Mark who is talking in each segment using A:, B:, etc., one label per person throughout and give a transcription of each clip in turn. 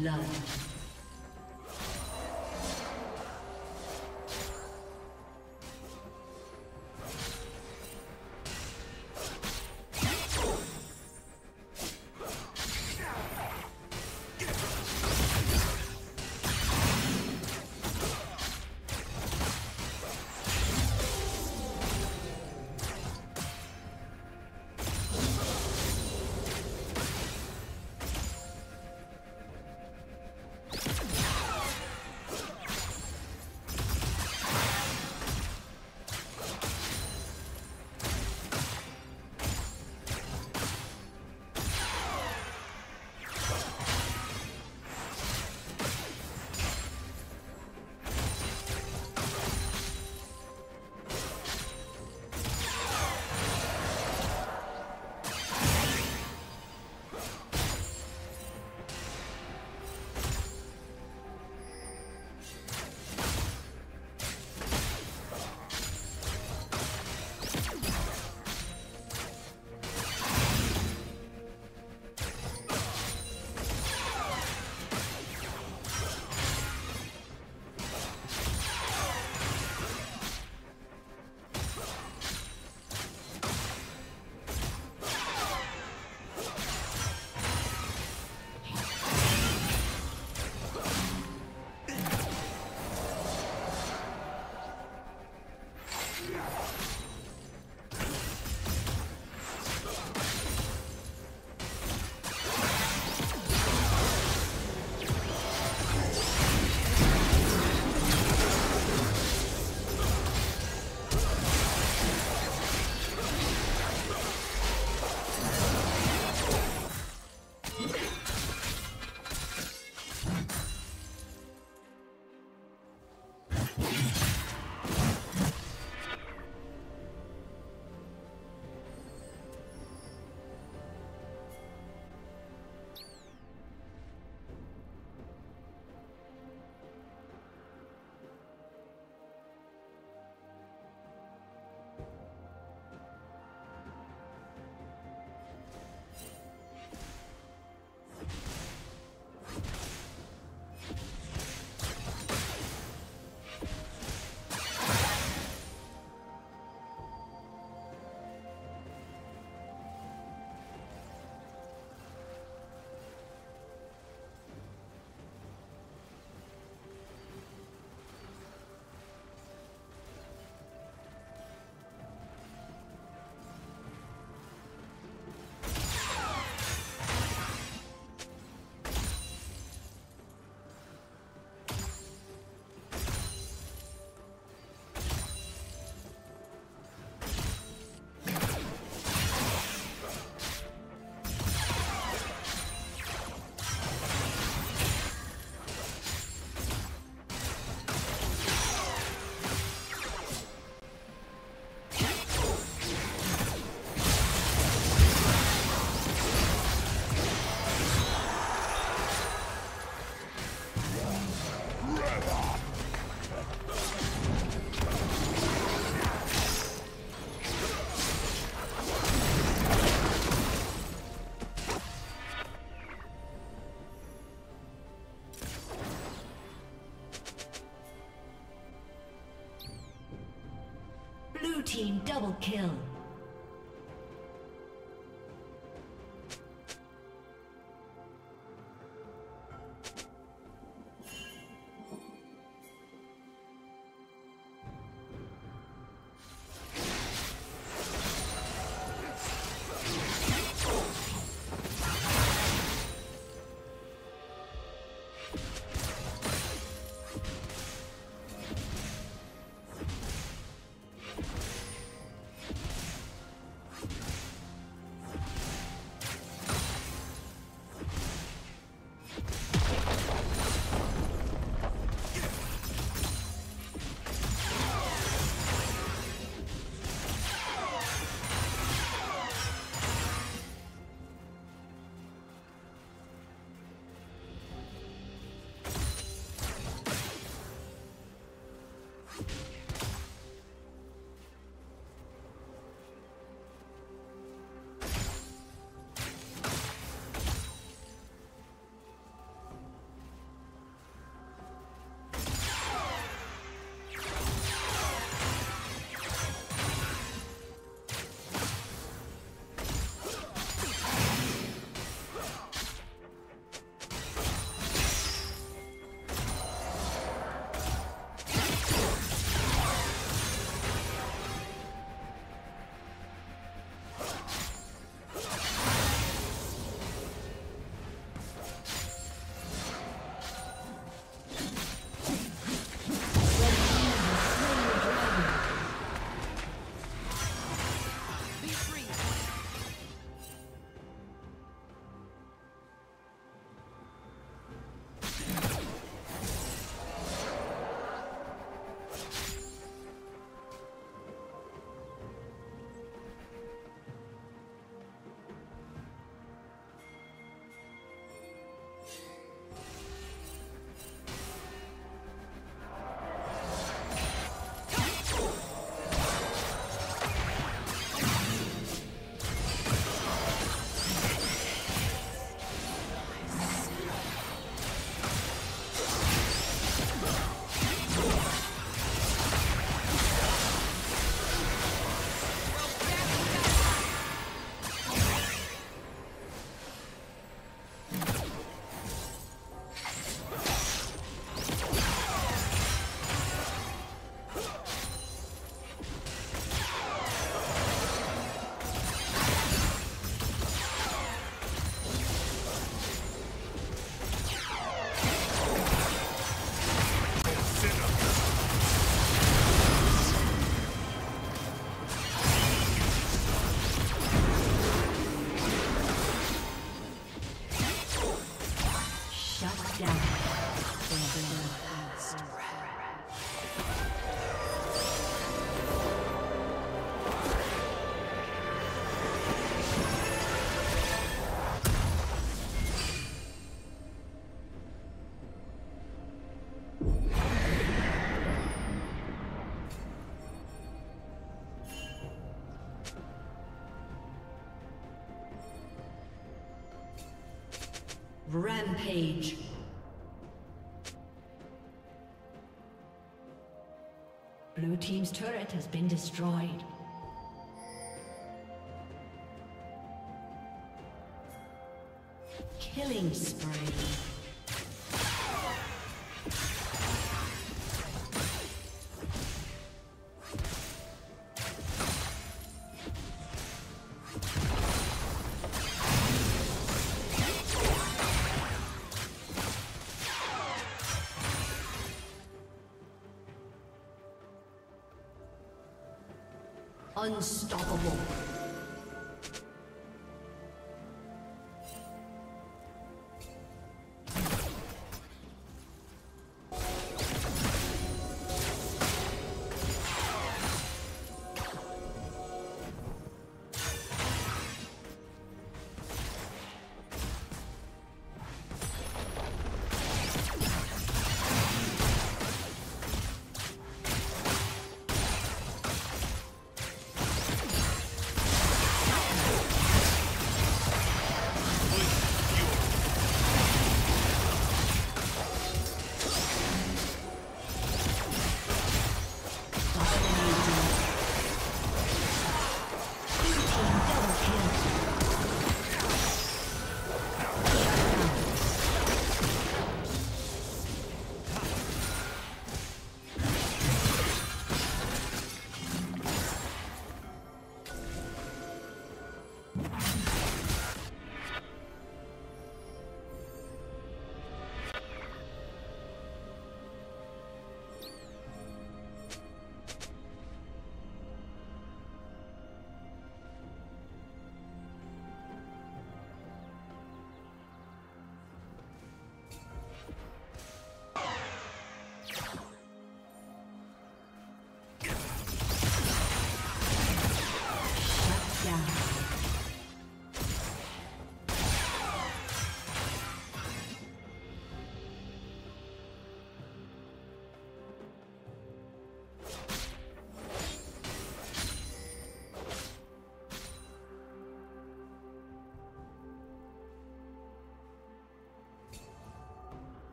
A: Blood. Kill. Rampage. Blue Team's turret has been destroyed. Killing spree.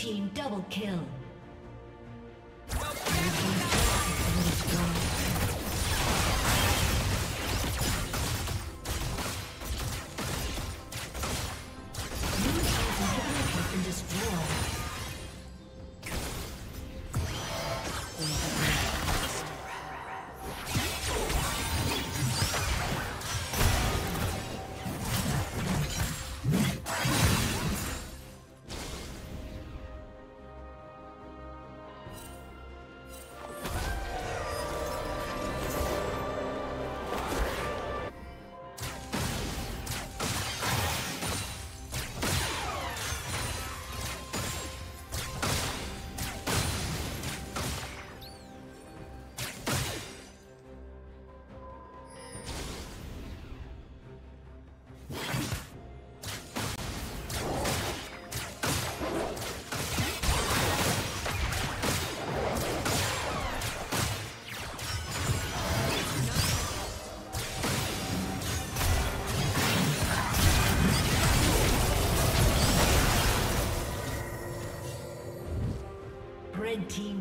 A: Team double kill.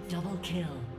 A: Double kill.